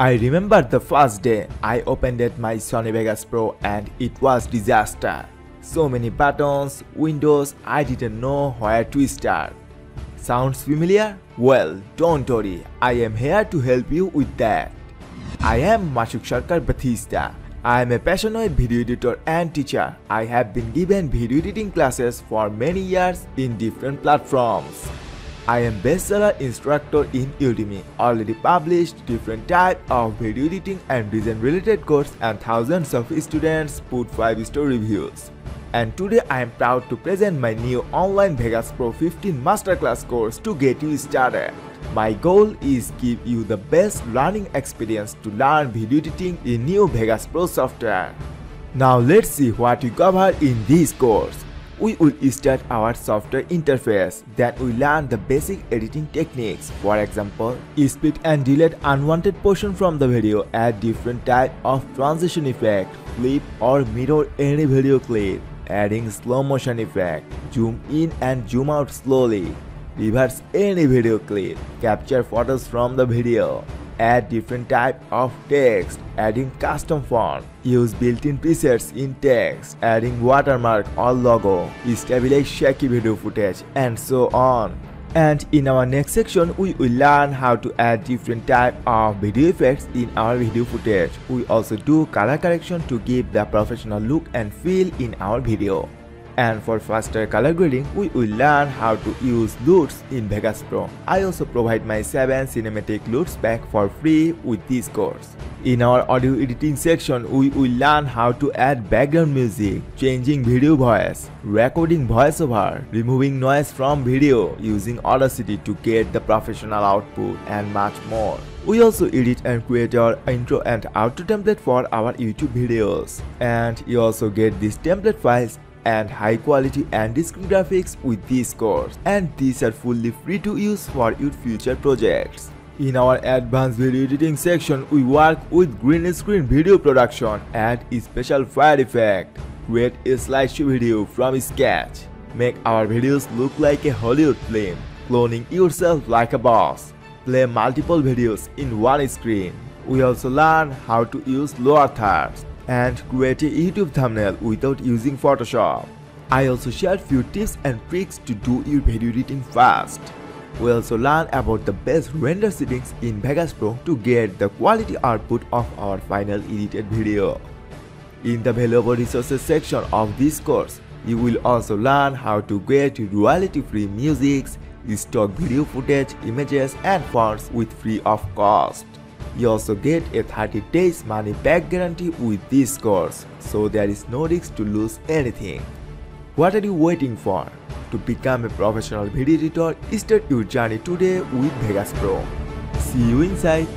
I remember the first day I opened my Sony Vegas Pro and it was disaster. So many buttons, windows, I didn't know where to start. Sounds familiar? Well, don't worry, I am here to help you with that. I am Mashuk Sarker Batista. I am a passionate video editor and teacher. I have been given video editing classes for many years in different platforms. I am bestseller instructor in Udemy, already published different type of video editing and design related course and thousands of students put 5 star reviews. And today I am proud to present my new online Vegas Pro 15 masterclass course to get you started. My goal is give you the best learning experience to learn video editing in new Vegas Pro software. Now let's see what we cover in this course we will start our software interface. Then we learn the basic editing techniques. For example, split and delete unwanted portion from the video, add different type of transition effect, flip or mirror any video clip, adding slow motion effect, zoom in and zoom out slowly, reverse any video clip, capture photos from the video, add different type of text, adding custom font, use built-in presets in text, adding watermark or logo, stabilize shaky video footage, and so on. And in our next section, we will learn how to add different type of video effects in our video footage. We also do color correction to give the professional look and feel in our video. And for faster color grading, we will learn how to use LUTs in Vegas Pro. I also provide my 7 cinematic LUTs pack for free with this course. In our audio editing section, we will learn how to add background music, changing video voice, recording voiceover, removing noise from video using Audacity to get the professional output and much more. We also edit and create our intro and outro template for our YouTube videos. And you also get these template files and high quality end screen graphics with this course and these are fully free to use for your future projects. In our advanced video editing section, we work with green screen video production, and a special fire effect, create a slideshow video from scratch, make our videos look like a Hollywood film, cloning yourself like a boss, play multiple videos in one screen. We also learn how to use lower thirds, and create a YouTube thumbnail without using Photoshop. I also share few tips and tricks to do your video editing fast. We also learn about the best render settings in Vegas Pro to get the quality output of our final edited video. In the valuable resources section of this course, you will also learn how to get royalty-free music, stock video footage, images and fonts with free of cost. You also get a 30 days money back guarantee with this course, so there is no risk to lose anything. What are you waiting for? To become a professional video editor, start your journey today with Vegas Pro. See you inside.